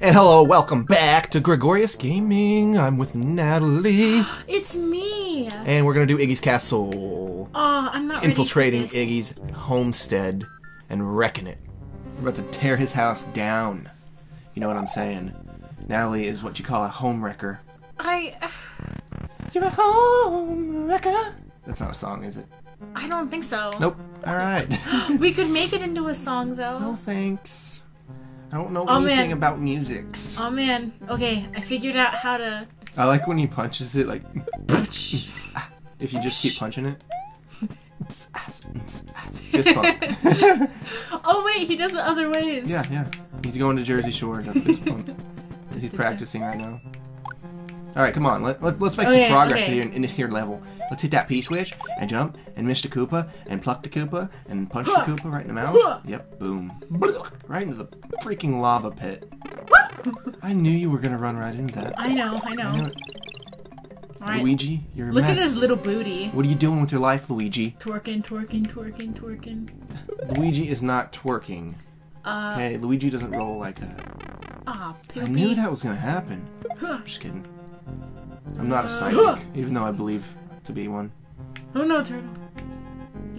And hello, welcome back to Gregarious Gaming. I'm with Natalie, It's me. and we're gonna do Iggy's Castle, Oh, I'm not infiltrating ready for this. Iggy's homestead and wrecking it. We're about to tear his house down. You know what I'm saying? Natalie is what you call a home wrecker. I You're a home wrecker. That's not a song, is it? I don't think so. Nope. All right. We could make it into a song though. no thanks. I don't know Oh, anything man. about musics. Oh man. Okay, I figured out how to. I like when he punches it like if you just keep punching it. Fist pump. Oh wait, he does it other ways. Yeah, yeah. He's going to Jersey Shore to fist pump. He's practicing right now. All right, come on. Let, let, let's make Okay, some progress okay. here in, in this here level. Let's hit that P switch and jump and miss the Koopa and pluck the Koopa and punch the Huh. Koopa right in the mouth. Huh. Yep, boom. Right into the freaking lava pit. I knew you were gonna run right into that. I know. I know. I knew it. Luigi, you're a Look at his little booty. What are you doing with your life, Luigi? Twerking, twerking, twerking, twerking. Luigi is not twerking. Uh, Okay, Luigi doesn't roll like that. ah, poopy. I knew that was gonna happen. Huh. Just kidding. I'm not a uh, psychic, even though I believe to be one. Oh no, turtle.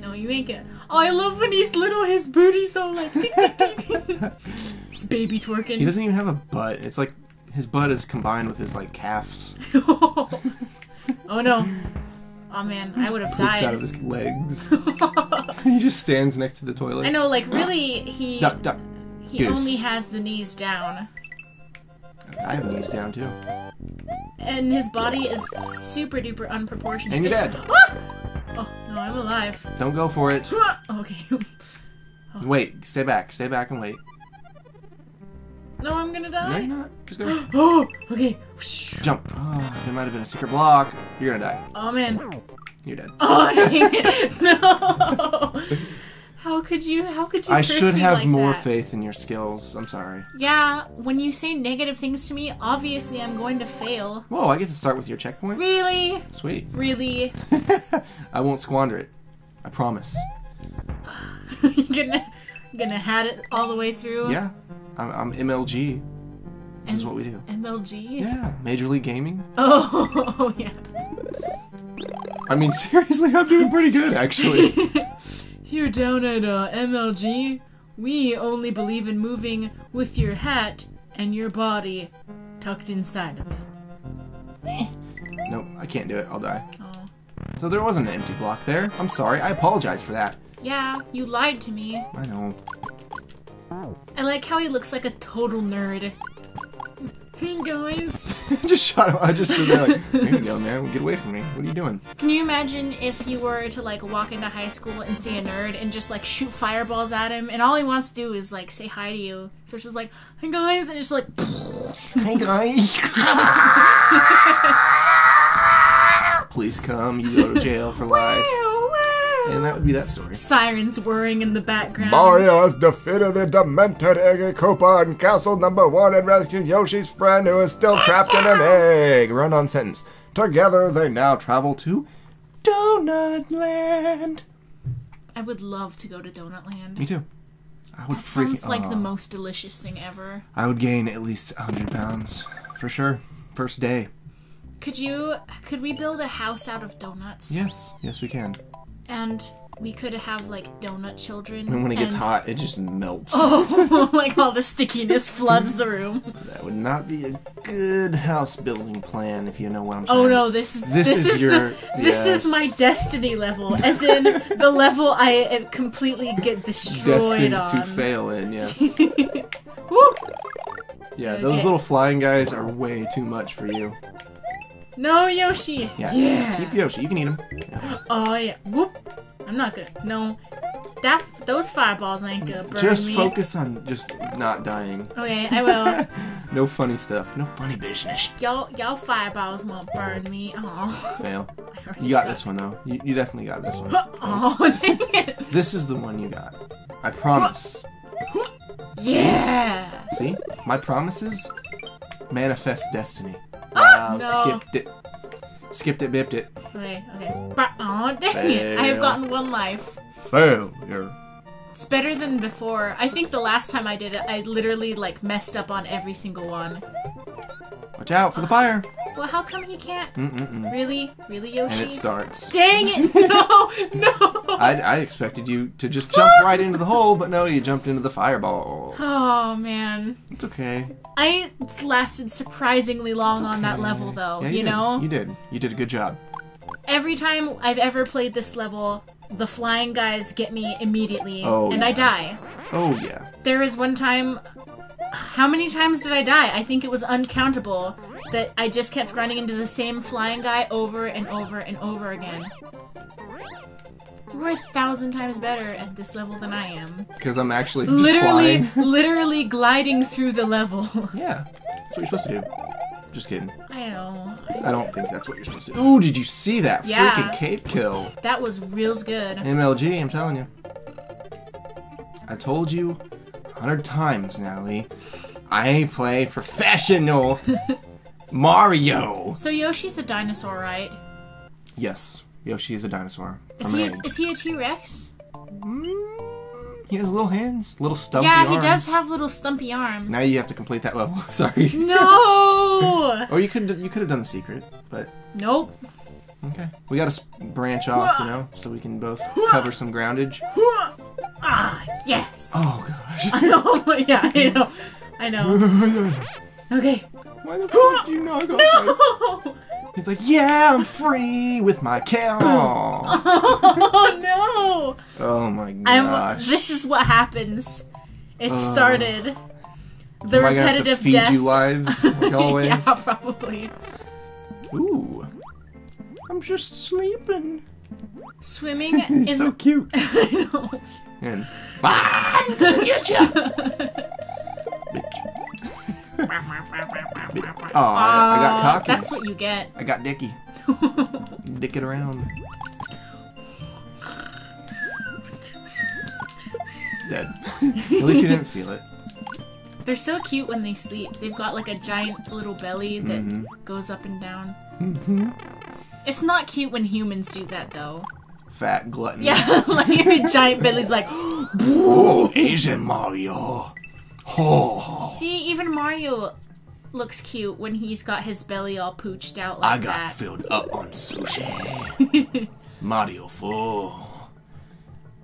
No, you ain't get. Oh, I love when he's little. His booty's so like. His baby twerking. He doesn't even have a butt. It's like his butt is combined with his like calves. oh no. Oh man, I would have Poops out of his legs. he just stands next to the toilet. I know, like really, he Duck, duck. he goose. only has the knees down, I have knees down too. and his body is super duper unproportionate. And you're dead. Ah! Oh no, I'm alive. Don't go for it. Okay. Wait, stay back, stay back and wait. No, I'm gonna No, die. you're not. Just go. Oh, okay. Jump. Oh, there might have been a secret block. You're gonna die. Oh man. You're dead. Oh dang it! No. How could you? How could you? I should have like more that? faith in your skills. I'm sorry. Yeah, when you say negative things to me, obviously I'm going to fail. Whoa, I get to start with your checkpoint? Really? Sweet. Really? I won't squander it. I promise. You're gonna, you're gonna had it all the way through? Yeah. I'm, I'm MLG. This is what we do. MLG? Yeah. Major League Gaming. Oh, yeah. I mean, seriously, I'm doing pretty good, actually. Here down at uh, MLG, we only believe in moving with your hat and your body tucked inside of it. nope, I can't do it. I'll die. Oh. So there wasn't an empty block there. I'm sorry. I apologize for that. Yeah, you lied to me. I know. I like how he looks like a total nerd. Hey guys. Just shot him. I just stood there like, there you go, man. Get away from me. What are you doing? Can you imagine if you were to like walk into high school and see a nerd and just like shoot fireballs at him and all he wants to do is like say hi to you. So she's like, hey guys, and it's like Hey, guys. Please come. You go to jail for life. And that would be that story. sirens whirring in the background. Mario has defeated the demented Iggy Koopa in Castle Number 1 and rescued Yoshi's friend who is still trapped in an egg. Run on sentence. Together they now travel to Donut Land. I would love to go to Donut Land. Me too. I would That freaking. sounds like the uh, most delicious thing ever. I would gain at least 100 pounds. For sure. First day. Could you could we build a house out of donuts? Yes. Yes, we can. And we could have like donut children. And when it gets and- hot, it just melts. Oh, like all the stickiness floods the room. That would not be a good house building plan, if you know what I'm saying. Oh no, this is This this, is is, your- the, this is my destiny level, as in the level I uh, completely get destroyed Destined on. to fail in, yes. Woo! Yeah, those little flying guys are way too much for you. No, Yoshi. Yeah, Yeah. keep Yoshi. You can eat him. Oh yeah. Whoop. I'm not good. No. That those fireballs ain't burn Just me. focus on just not dying. Okay, I will. No funny stuff. No funny business. y'all, y'all fireballs won't burn me. Oh, Fail. You got suck. this one though. You, you definitely got this one. Oh, dang it. This is the one you got. I promise. Yeah. See? My promises manifest destiny. Wow, no. skipped it. Skipped it, bipped it. Okay, okay. Oh, dang it. I have gotten one life. Failure. It's better than before. I think the last time I did it, I literally like messed up on every single one. Watch out for the fire. Well, how come he can't? Mm-mm-mm. Really? Really, And it starts. Dang it! No! No! I, I expected you to just jump right into the hole, but no, you jumped into the fireballs. Oh man. It's okay. I lasted surprisingly long on that level though, Yeah, you, did. know? You did. You did a good job. Every time I've ever played this level, the flying guys get me immediately Oh, and I die. Oh, yeah. There was one time how many times did I die? I think it was uncountable that I just kept running into the same flying guy over and over and over again. You're a thousand times better at this level than I am. Because I'm actually just Literally, flying. literally gliding through the level. Yeah. That's what you're supposed to do. Just kidding. I know. I don't think that's what you're supposed to do. Oh, did you see that Yeah. freaking cape kill? That was reals good. MLG, I'm telling you. I told you a hundred times, Natalie. I play professional Mario. So Yoshi's a dinosaur, right? Yes, Yoshi is a dinosaur. Is he a, is he a T-Rex? Mm, he has little hands, little stumpy Yeah, arms. he does have little stumpy arms. Now you have to complete that level. Sorry. No! Or you could you could have done the secret, but nope. okay. We got to branch off, you know, so we can both cover some groundage. Ah, yes. Oh gosh. I know. Yeah, I know. I know. Okay. Why the fuck did you knock off No! He's like, yeah, I'm free with my cow. Oh no! oh my I'm. gosh. This is what happens. It started. The Am I gonna repetitive feed deaths. you lives like always? yeah, probably. Ooh, I'm just sleeping. Swimming He's in so the. cute. I know. And ah, I'm gonna get you. Bitch. Oh, I, I got cocky. That's what you get. I got dicky. Dick it around. Dead. At least you didn't feel it. They're so cute when they sleep. They've got like a giant little belly that Mm-hmm. goes up and down. It's not cute when humans do that though. Fat glutton. Yeah, like your giant belly's like. Oh, Asian Mario. Oh, See, even Mario looks cute when he's got his belly all pooched out like that. I got that. filled up on sushi. Mario full.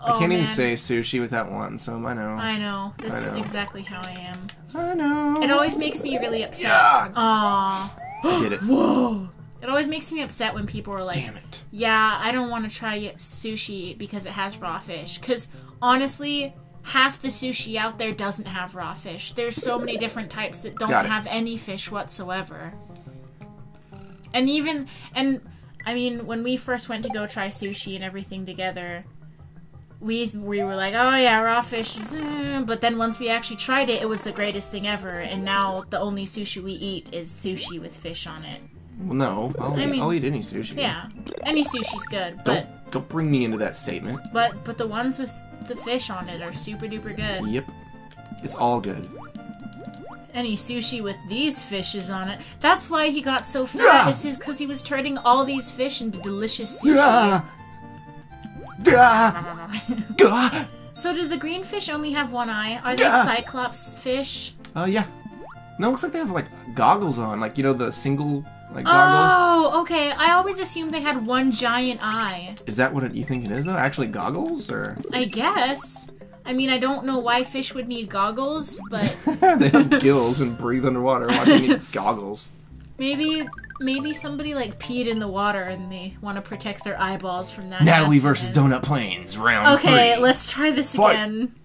I Oh, can't even say sushi without one, so I know. I know. This I know. is exactly how I am. I know. It always makes me really upset. God. Aw. I did it. Whoa. It always makes me upset when people are like, Damn it. yeah, I don't want to try sushi because it has raw fish. Because honestly, half the sushi out there doesn't have raw fish. There's so many different types that don't have any fish whatsoever. And even, and I mean, when we first went to go try sushi and everything together, we we were like, oh yeah, raw fish. Is, eh," but then once we actually tried it, it was the greatest thing ever. And now the only sushi we eat is sushi with fish on it. Well, no. I'll, I eat, mean- I'll eat any sushi. Yeah, any sushi's good, Don't but don't bring me into that statement. but but the ones with the fish on it are super duper good. Yep. It's all good. Any sushi with these fishes on it. That's why he got so fat. Yeah. Is because he was turning all these fish into delicious sushi. Yeah. Ah. Ah. So do the green fish only have one eye? Are they cyclops fish? Uh, yeah. No, it looks like they have like goggles on, like you know the single like goggles. Oh, okay. I always assumed they had one giant eye. Is that what it, you think it is though? Actually, goggles or I guess. I mean, I don't know why fish would need goggles, but they have gills and breathe underwater. Why do you need goggles? maybe maybe somebody like peed in the water and they want to protect their eyeballs from that. Natalie versus. Donut Plains, round Okay, three. let's try this Fight. again.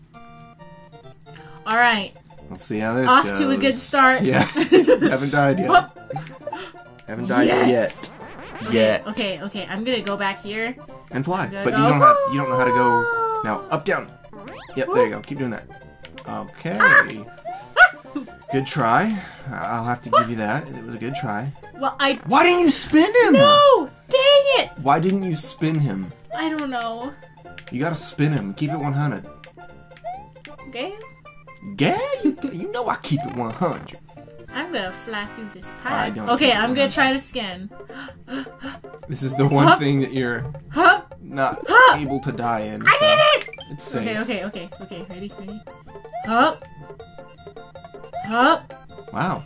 All right, Let's see how this goes. off goes. to a good start. Yeah, haven't died yet. Whoop. Haven't died Yes. yet. Yet. Okay, okay, I'm gonna go back here. And fly, Good but you don't have you don't know how to go. Now up down. Yep, there you go. Keep doing that. Okay. Good try. I'll have to give you that. It was a good try. Well, I Why didn't you spin him? no, dang it! Why didn't you spin him? I don't know. You gotta spin him. Keep it 100. Okay, Yeah, you, you know I keep it 100. I'm gonna fly through this I don't Okay. I'm gonna try this again. This is the one Huh? thing that you're Huh? not Huh? able to die in. I so did it! It's safe. Okay, okay, okay, okay. Ready, ready. Up. Up. Wow.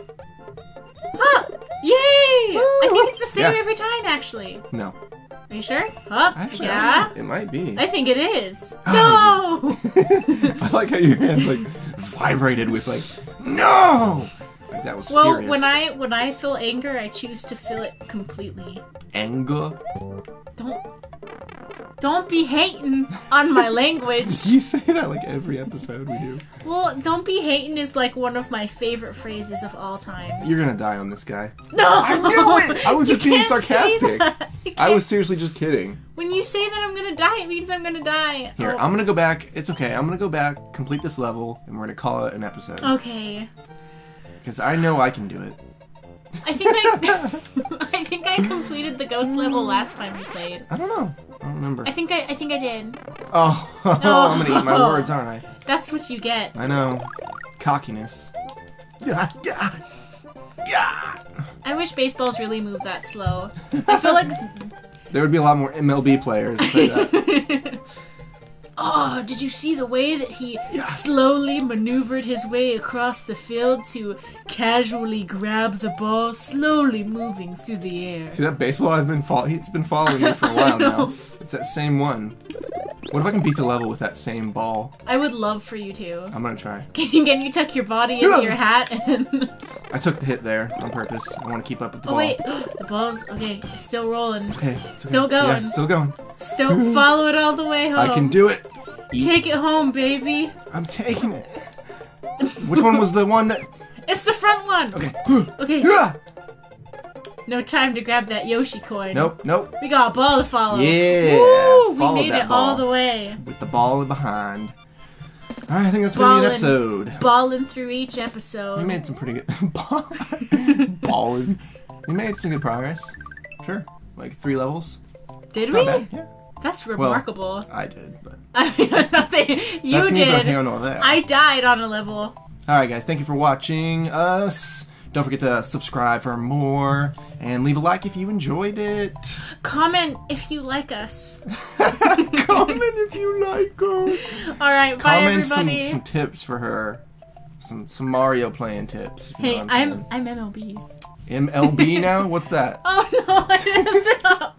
Up. Yay! I think it's the same Yeah. every time, actually. No. Are you sure? Up. Actually, yeah. it might be. I think it is. No! I like how your hands like vibrated with like no. Like that was well, serious. when I when I feel anger, I choose to feel it completely. anger, Don't don't be hating on my language. you say that like every episode we do. Well, don't be hating is like one of my favorite phrases of all times. You're gonna die on this guy. No, I knew it! I was just being sarcastic. I was seriously just kidding. When you say that I'm gonna die, it means I'm gonna die. Here, Oh, I'm gonna go back. It's okay. I'm gonna go back, complete this level, and we're gonna call it an episode. Okay. Because I know I can do it. I think I, I think I completed the ghost level last time we played. I don't know. I don't remember. I think I, I think I did. Oh, I'm oh. gonna eat my words, aren't I? That's what you get. I know. Cockiness. Yeah, yeah, yeah. I wish baseballs really move that slow. I feel like There would be a lot more MLB players. Oh, did you see the way that he Yeah. slowly maneuvered his way across the field to casually grab the ball, slowly moving through the air? See that baseball? I've been fol- He's been following me for a while now. It's that same one. What if I can beat the level with that same ball? I would love for you to. I'm gonna try. Can, you tuck your body into your hat and I took the hit there on purpose. I want to keep up with the Oh ball. wait, the ball's okay, it's still rolling. Okay. Still okay. Yeah, going. still going. Still follow it all the way home. I can do it. Eat. Take it home, baby. I'm taking it. Which one was the one that? It's the front one. Okay. Okay. Yeah. No time to grab that Yoshi coin. Nope. Nope. We got a ball to follow. Yeah, Woo! We made it all the way. With the ball in behind. All right. I think that's gonna be an episode. Balling through each episode. We made some pretty good balling. We made some good progress. Sure. Like three levels. Did It's we? Yeah. That's remarkable. I did, but I mean, I'm not saying you that's neither did. here nor there. I died on a level. All right, guys. Thank you for watching us. Don't forget to subscribe for more and leave a like if you enjoyed it. Comment if you like us. Comment if you like us. All right, bye Comment some, everybody. some tips for her. Some some Mario playing tips. if you know hey, I'm. I'm MLB. MLB now. What's that? Oh no, I it up.